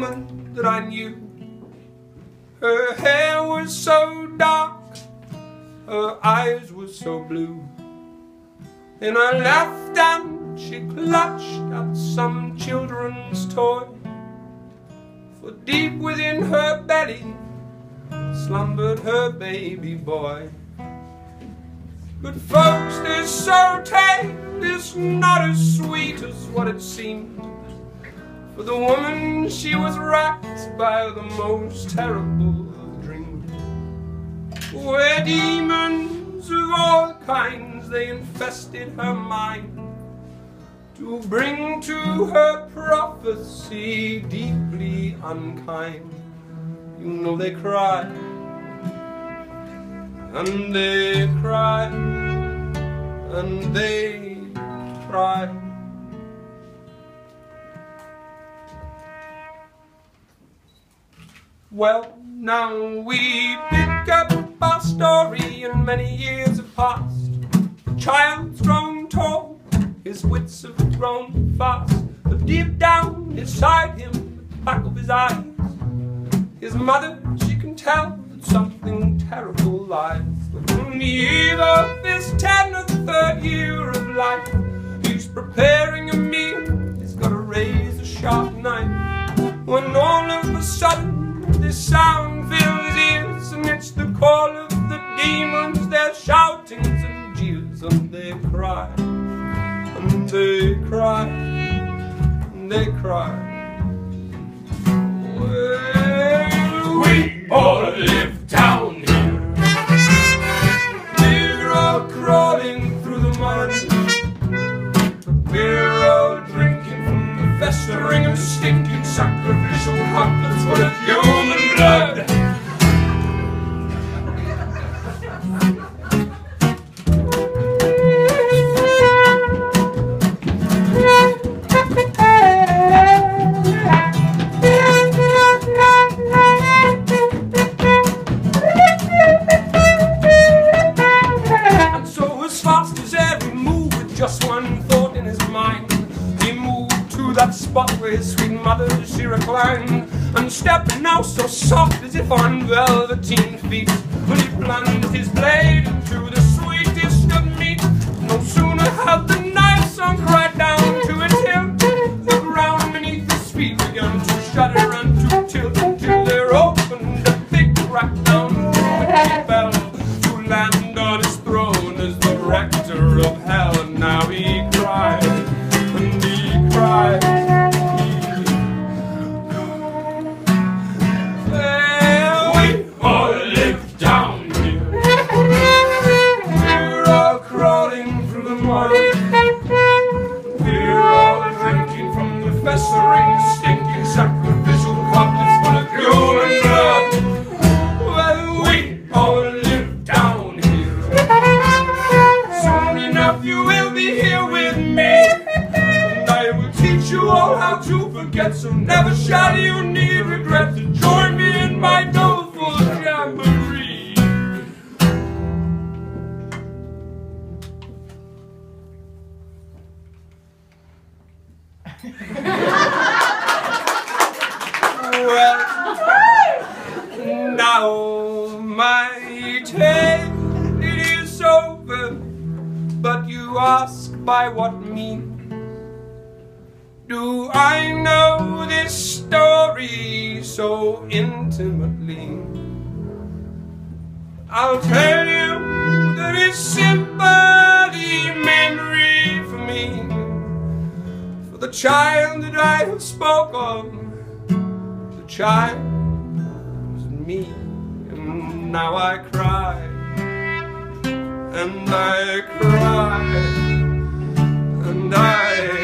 woman that I knew. Her hair was so dark, her eyes were so blue. In her left hand she clutched at some children's toy. For deep within her belly slumbered her baby boy. But folks, this so tame is not as sweet as what it seemed. For the woman, she was racked by the most terrible of dreams. Where demons of all kinds, they infested her mind. To bring to her prophecy deeply unkind. You know they cry and they cry, and they cry. Well, now we pick up our story, and many years have passed. The child's grown tall, his wits have grown fast, but deep down inside him, the back of his eyes, his mother, she can tell that something terrible lies. On the eve of this ten or third year of life, he's preparing ears, and it's the call of the demons. They're shoutings and jeers, and they cry, and they cry, and they cry. Well, we all live spot where his sweet mother she reclined, and stepping now so soft as if on velveteen feet, when he plunged his blade into the stinking, sacrificial cup that's full of human blood. Well, we all live down here. Soon enough, you will be here with me. And I will teach you all how to forget, so never shall you need regret to join me in my doleful jamboree. Well, now my tale it is over, but you ask by what means? Do I know this story so intimately? I'll tell you that it's simply memory for me, for the child that I have spoken child. Was me, and now I cry, and I cry, and I